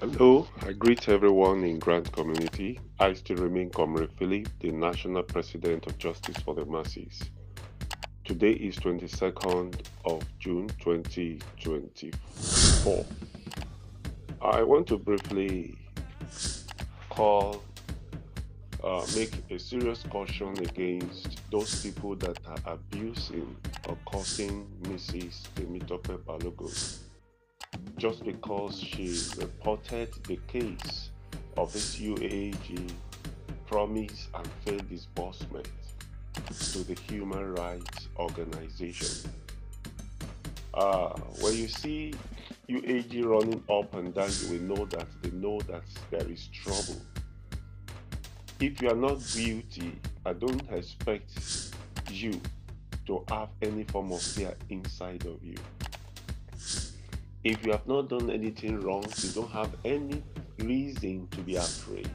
Hello, I greet everyone in Grant community. I still remain Comrade Philip, the National President of Justice for the Masses. Today is 22nd of June 2024. I want to briefly call, uh, make a serious caution against those people that are abusing or causing Mrs. Temitope Balogun just because she reported the case of this UAAG promise and failed disbursement to the Human Rights Organization. Uh, when you see UAAG running up and down, you will know that they know that there is trouble. If you are not guilty, I don't expect you to have any form of fear inside of you. If you have not done anything wrong, you don't have any reason to be afraid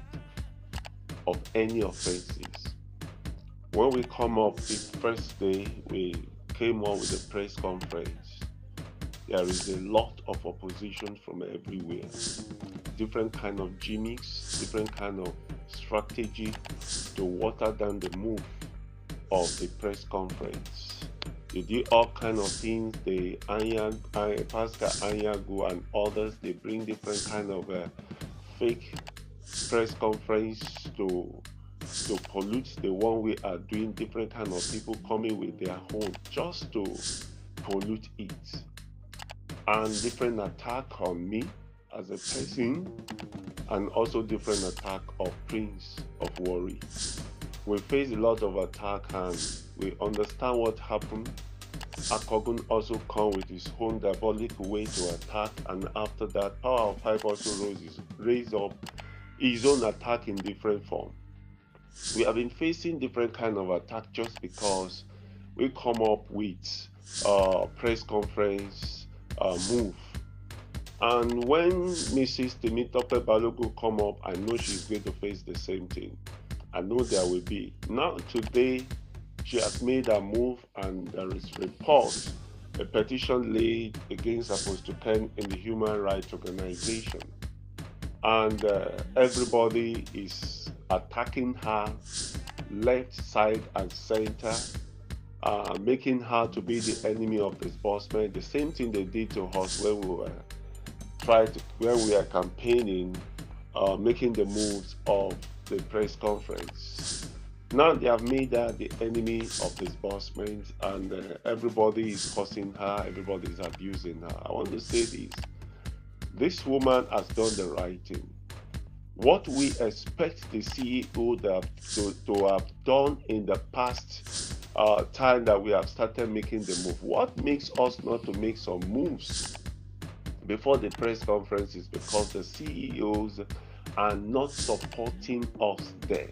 of any offenses. When we come up the first day, we came up with a press conference. There is a lot of opposition from everywhere. Different kind of gimmicks, different kind of strategy to water down the move of the press conference they do all kind of things. They Anya, Pascal Anyanwu and others. They bring different kind of uh, fake press conference to to pollute the one we are doing. Different kind of people coming with their own just to pollute it, and different attack on me as a person, and also different attack of Prince of Worry. We face a lot of attack and we understand what happened Akogun also come with his own diabolic way to attack, and after that, Power of Five also raises, up his own attack in different form. We have been facing different kind of attack just because we come up with uh, press conference uh, move. And when Mrs. Temitope Balogun come up, I know she's going to face the same thing. I know there will be. Now today, she has made a move and there is report a petition laid against Apostle Ken in the Human Rights Organization. And uh, everybody is attacking her left, side, and center, uh, making her to be the enemy of disbursement. The same thing they did to us when we were trying to, when we are campaigning, uh, making the moves of the press conference. Now they have made her the enemy of disbursement, and uh, everybody is cursing her, everybody is abusing her. I want to say this this woman has done the right thing. What we expect the CEO to, to have done in the past uh, time that we have started making the move, what makes us not to make some moves before the press conference is because the CEOs are not supporting us there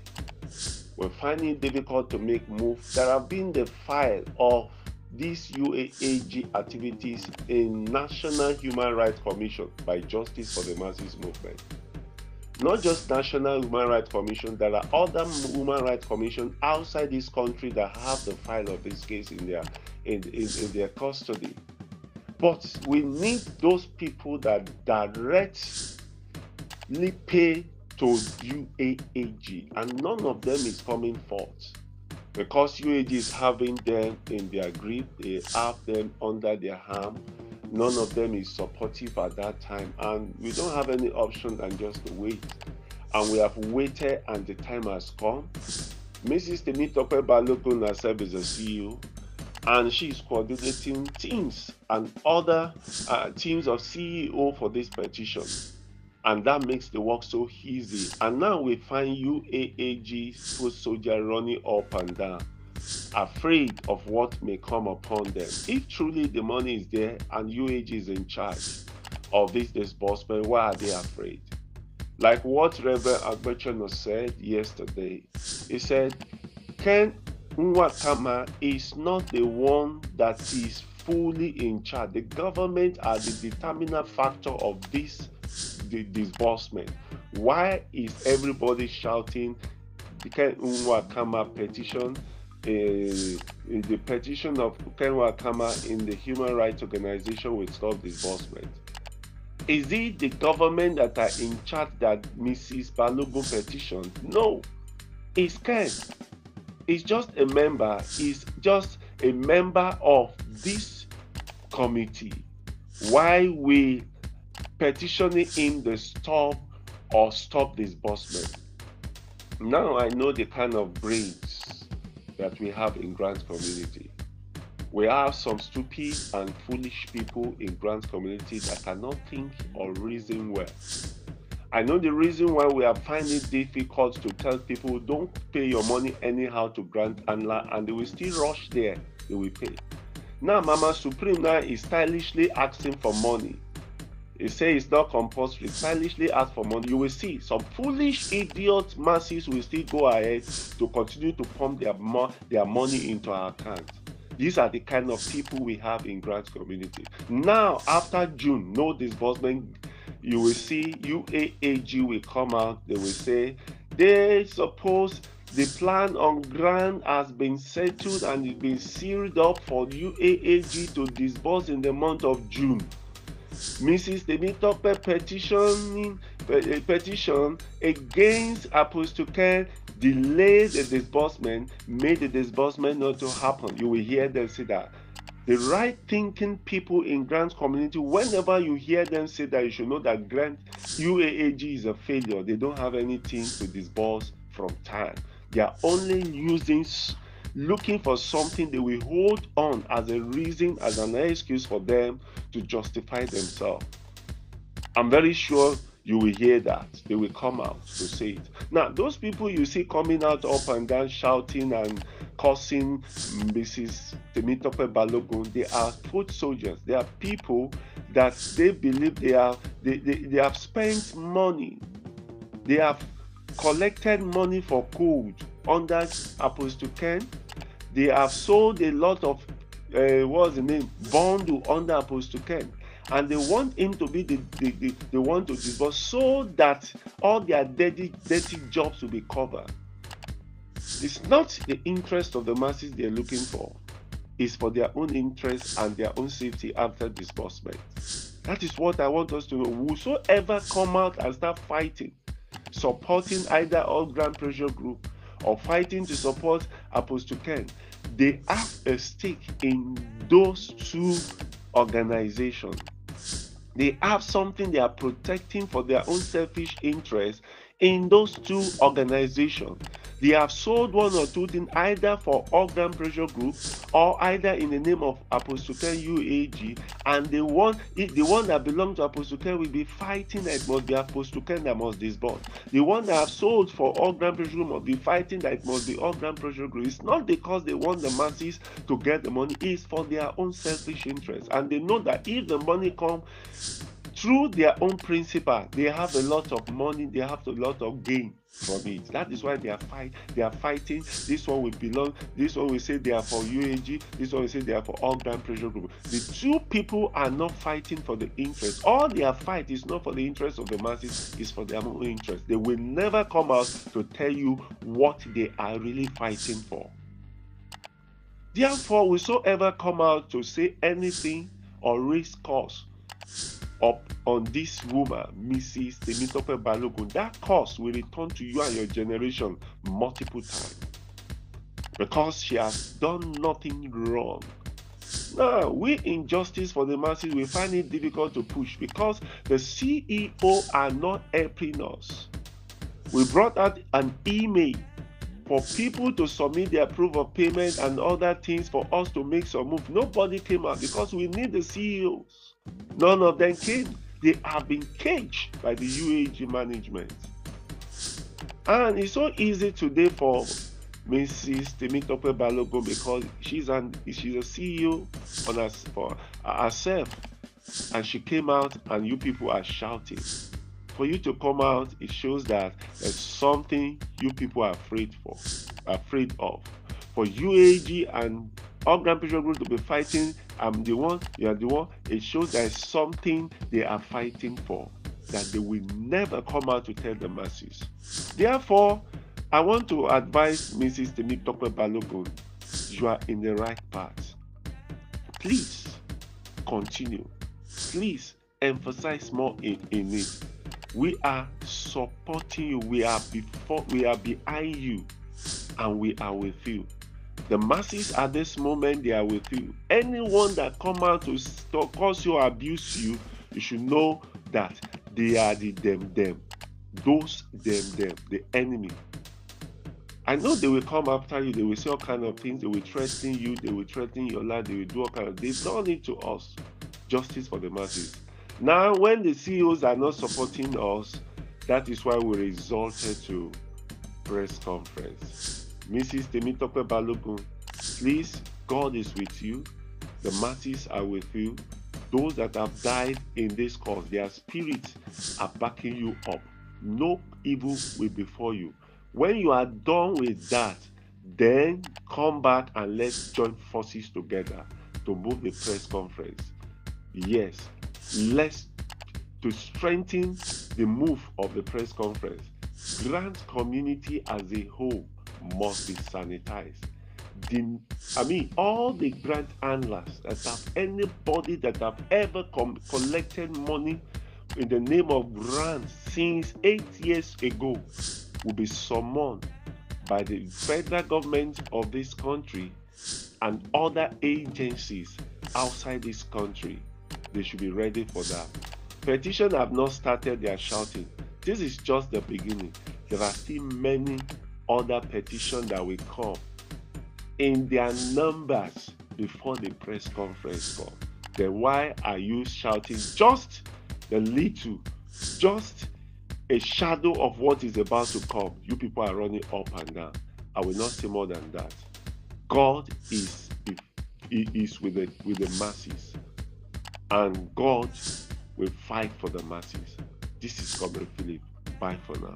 we're finding it difficult to make moves. There have been the file of these UAAG activities in National Human Rights Commission by Justice for the Masses movement. Not just National Human Rights Commission, there are other human rights commissions outside this country that have the file of this case in their in, in, in their custody. But we need those people that directly pay to UAAG, and none of them is coming forth because UAAG is having them in their grip, they have them under their arm. None of them is supportive at that time, and we don't have any option than just to wait. And we have waited, and the time has come. Mrs. Temitope Balogun herself is a CEO, and she is coordinating teams and other uh, teams of CEO for this petition and that makes the work so easy. And now we find UAAG foot soldier running up and down, afraid of what may come upon them. If truly the money is there and UAAG is in charge of this disbursement, why are they afraid? Like what Reverend Agbechono said yesterday, he said, Ken Nwakama is not the one that is fully in charge. The government are the determinant factor of this the disbursement. Why is everybody shouting the Ken Nwakama petition? Uh, the petition of Ken Nwakama in the Human Rights Organization will stop disbursement. Is it the government that are in charge that Mrs. Balogun petitioned? No, it's Ken. He's just a member. He's just a member of this committee. Why we petitioning him to stop or stop disbursement? Now I know the kind of brains that we have in Grant community. We have some stupid and foolish people in Grant community that cannot think or reason well. I know the reason why we are finding it difficult to tell people don't pay your money anyhow to Grant and, and they will still rush there, they will pay. Now Mama Supreme now is stylishly asking for money. He say it's not compulsory, stylishly ask for money. You will see some foolish idiot masses will still go ahead to continue to pump their, mo- their money into our account. These are the kind of people we have in Grant community. Now, after June, no disbursement, you will see UAAG will come out. They will say they suppose the plan on grant has been settled and it's been sealed up for UAAG to disburse in the month of June. Mrs. Temitope petitioning eh, petition against Apostle Ken delayed the disbursement, made the disbursement not to happen. You will hear them say that. The right thinking people in Grant community, whenever you hear them say that, you should know that Grant UAAG is a failure. They don't have anything to disburse from time. They are only using, looking for something they will hold on as a reason, as an excuse for them to justify themselves. I'm very sure you will hear that. They will come out to say it. Now, those people you see coming out up and down shouting and cursing Mrs. Temitope Balogun, they are foot soldiers. They are people that they believe they are they, they, they have spent money. They have collected money for code under Apostle Ken. They have sold a lot of uh, what's the name bundle under Apostle Ken and they want him to be the, the, the, the one to disburse so that all their dirty, dirty jobs will be covered. It's not the interest of the masses they're looking for, it's for their own interest and their own safety after disbursement. That is what I want us to know. Whosoever come out and start fighting, supporting either all Grand Pressure Group or fighting to support Apostle Ken, they have a stake in those two organizations. They have something they are protecting for their own selfish interest in those two organizations. They have sold one or two things either for organ pressure group or either in the name of Apostle UAAG, and the one the one that belongs to Apostle will be fighting that must be Apostle that must disburse. The one that have sold for organ pressure group must be fighting that must be organ pressure group. It's not because they want the masses to get the money, it's for their own selfish interest. And they know that if the money comes through their own principle, they have a lot of money, they have a lot of gain from it. That is why they are fight. They are fighting. This one will belong. This one will say they are for UAAG. This one will say they are for all Grand Pressure Group. The two people are not fighting for the interest. All their fight is not for the interest of the masses. It's for their own interest. They will never come out to tell you what they are really fighting for. Therefore, whosoever come out to say anything or raise cause up on this woman, Mrs. Temitope Balogun, that curse will return to you and your generation multiple times because she has done nothing wrong. Now, we in Justice for the Masses, we find it difficult to push because the CEO are not helping us. We brought out an email for people to submit their proof of payment and other things for us to make some move. Nobody came out because we need the CEOs. None of them came. They have been caged by the UAAG management. And it's so easy today for Mrs. Temitope Balogun because she's an she's a CEO on her, for herself, and she came out and you people are shouting. For you to come out, it shows that there's something you people are afraid for, afraid of. For UAAG and all Grand Pressure Group to be fighting I'm the one, you are the one. It shows there's something they are fighting for that they will never come out to tell the masses. Therefore, I want to advise Mrs. Temitope Balogun, you are in the right path. Please continue. Please emphasize more in, in it. We are supporting you. We are before we are behind you and we are with you. The masses at this moment they are with you. Anyone that come out to, to cause you abuse you, you should know that they are the them them. Those them them, the enemy. I know they will come after you, they will say all kind of things, they will threaten you, they will threaten your life, they will do all kind of they've done it to us. Justice for the masses. Now, when the CEOs are not supporting us, that is why we resorted to press conference. Mrs. Temitope Balogun, please, God is with you. The masses are with you. Those that have died in this cause, their spirits are backing you up. No evil will befall you. When you are done with that, then come back and let's join forces together to move the press conference. Yes, let's to strengthen the move of the press conference. Grant community as a whole must be sanitized. The, I mean, all the grant handlers that have anybody that have ever com- collected money in the name of grants since eight years ago will be summoned by the federal government of this country and other agencies outside this country. They should be ready for that. Petition have not started their shouting. This is just the beginning. There are still many other petitions that will come in their numbers before the press conference call. Then why are you shouting just the little, just a shadow of what is about to come. You people are running up and down. I will not say more than that. God is is with the with the masses, and God will fight for the masses. This is Comrade Philip. Bye for now.